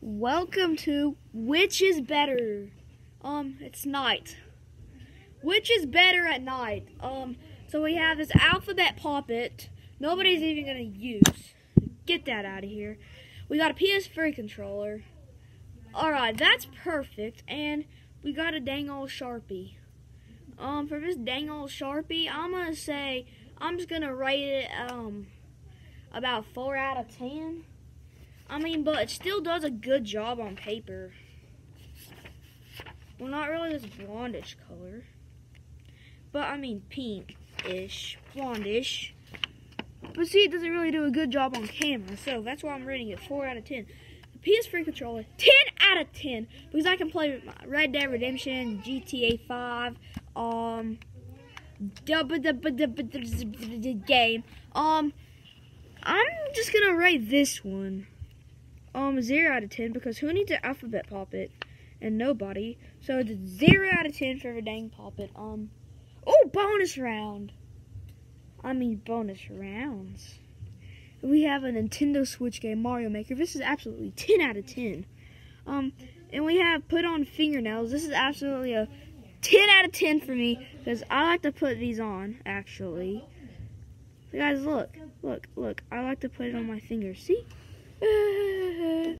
Welcome to Which is Better? Um, it's night. Which is better at night? Um, so we have this alphabet puppet. Nobody's even gonna use. Get that out of here. We got a PS3 controller. Alright, that's perfect. And we got a dang old Sharpie. Um, for this dang old Sharpie, I'm gonna say I'm just gonna rate it um about four out of ten. I mean, but it still does a good job on paper. Well, not really this blondish color. But, I mean, pink-ish, blondish. But see, it doesn't really do a good job on camera, so that's why I'm rating it 4 out of 10. The PS3 controller, 10 out of 10, because I can play my Red Dead Redemption, GTA 5, um, game. Um, I'm just gonna rate this one um, 0 out of 10 because who needs an alphabet puppet? And nobody. So it's 0 out of 10 for a dang puppet. Um, oh, bonus round. I mean, bonus rounds. We have a Nintendo Switch game, Mario Maker. This is absolutely 10 out of 10. Um, and we have put on fingernails. This is absolutely a 10 out of 10 for me because I like to put these on, actually. So guys, look, look, look. I like to put it on my fingers. See? Bye.